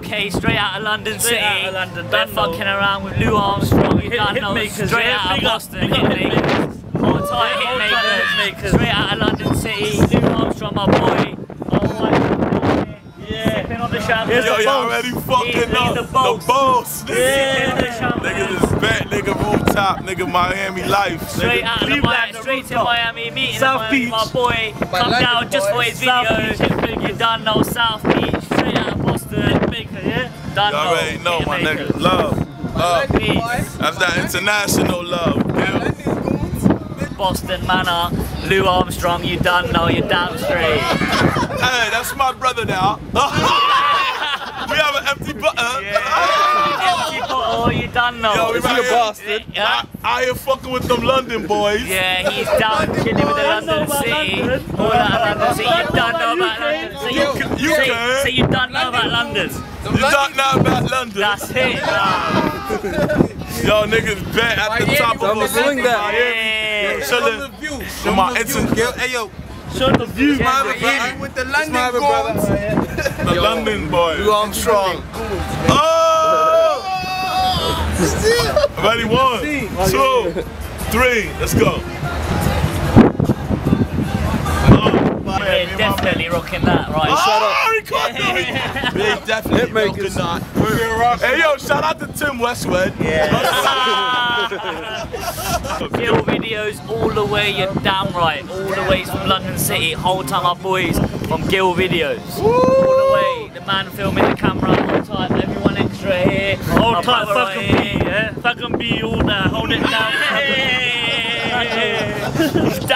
LK, straight out of London Straight City. out of London, They're done fucking around with Lou Armstrong. You Hit- done know, Hitmakerz, straight yeah, out of big up- Boston. big up Hitmakerz. Hold tight, Yeah, hold tight, Hitmakerz. Hitmakerz. Straight out of London City. Lou Armstrong, my boy. Oh, my Yeah. Sipping on the champagne. Yo, y'all already fucking he's up. the The boss. boss. nigga. Sipping on the champagne. Nigga, this bet, nigga, rooftop, nigga, Miami life. Straight Nigga. out of the Miami, straight to. Miami, meeting South Miami, Beach. my boy. My Come London down just for his South videos. Beach, You done know South Beach, straight out of Boston. Maker, yeah? Done You know. already know, my nigga. Love. Love. Peace. That's that international love, Gil. Boston Manor, Lou Armstrong, you done know, you're down straight. Hey, that's my brother now. we have an empty button. Empty bottle, oh, you done know. Yo, we right here. bastard. Yeah. I, I ain't fucking with them London boys. Yeah, he's down chilling with the London City. All that London City. You Don't don't know know about about London. So You you, can- you so, can. So you don't know about London. You don't know about London. That's it. bruh. Yo, niggas bet at the Miami, top of I'm a doing that. Yeah. Chillin'. view. With my inter- Hey yo, Show the view. I'm with the London goons. the London boys. Lou Armstrong. Oh! Ready? One, two, oh, three. Let's go. Definitely rocking that, right? Oh, record that. Big definitely milking that. Hey yo, shout out to Tim Westwood. Gil videos all the way, you're damn right. All the way from London City. Whole time our boys from Gil videos. All the way. The man filming the camera, hold tight, everyone extra here. Hold My tight, brother fucking right B, yeah? Fucking B all that, hold it down. Hey.